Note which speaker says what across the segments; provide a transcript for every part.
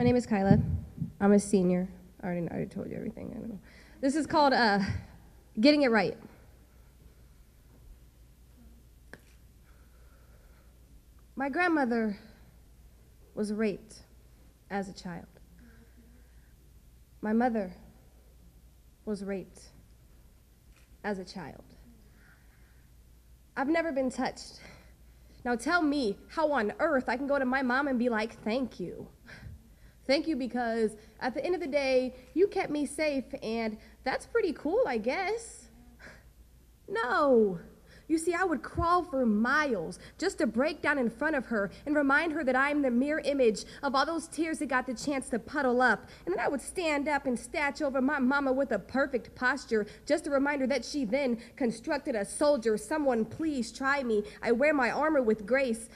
Speaker 1: My name is Kyla. I'm a senior. I already, I already told you everything. I don't know. This is called uh, Getting It Right. My grandmother was raped as a child. My mother was raped as a child. I've never been touched. Now tell me how on earth I can go to my mom and be like, thank you. Thank you because at the end of the day, you kept me safe, and that's pretty cool, I guess. No. You see, I would crawl for miles just to break down in front of her and remind her that I'm the mirror image of all those tears that got the chance to puddle up. And then I would stand up and statch over my mama with a perfect posture, just a reminder that she then constructed a soldier. Someone please try me. I wear my armor with grace.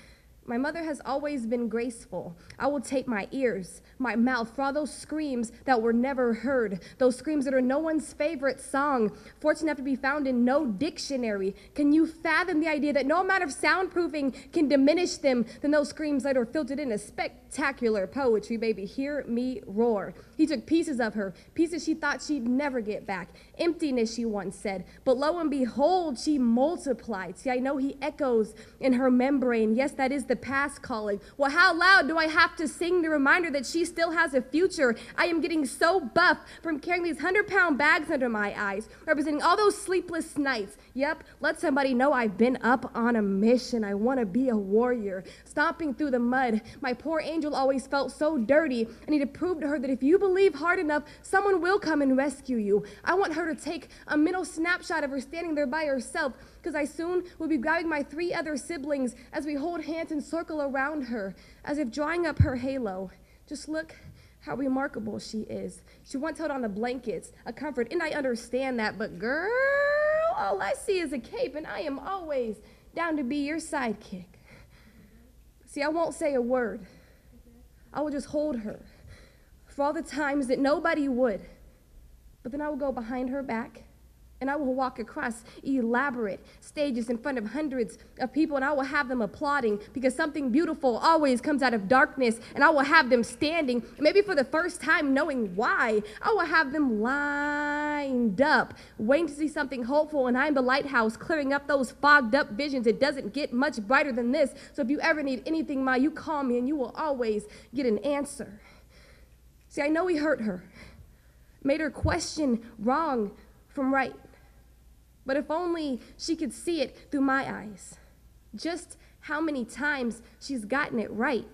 Speaker 1: My mother has always been graceful. I will take my ears, my mouth for all those screams that were never heard, those screams that are no one's favorite song, fortunate enough to be found in no dictionary. Can you fathom the idea that no amount of soundproofing can diminish them than those screams that are filtered in as spectacular poetry, baby? Hear me roar. He took pieces of her, pieces she thought she'd never get back, emptiness, she once said. But lo and behold, she multiplied. See, I know he echoes in her membrane. Yes, that is the the past calling. Well, how loud do I have to sing the reminder that she still has a future? I am getting so buff from carrying these 100 pound bags under my eyes, representing all those sleepless nights. Yep, let somebody know I've been up on a mission. I want to be a warrior. Stomping through the mud, my poor angel always felt so dirty. I need to prove to her that if you believe hard enough, someone will come and rescue you. I want her to take a mental snapshot of her standing there by herself because I soon will be grabbing my three other siblings as we hold hands and circle around her, as if drawing up her halo. Just look how remarkable she is. She once held on the blankets, a comfort, and I understand that, but girl, all I see is a cape, and I am always down to be your sidekick. See, I won't say a word. I will just hold her for all the times that nobody would. But then I will go behind her back and I will walk across elaborate stages in front of hundreds of people, and I will have them applauding because something beautiful always comes out of darkness, and I will have them standing, maybe for the first time knowing why. I will have them lined up, waiting to see something hopeful, and I'm the lighthouse clearing up those fogged up visions. It doesn't get much brighter than this. So if you ever need anything, Ma, you call me, and you will always get an answer. See, I know he hurt her, made her question wrong from right. But if only she could see it through my eyes. Just how many times she's gotten it right.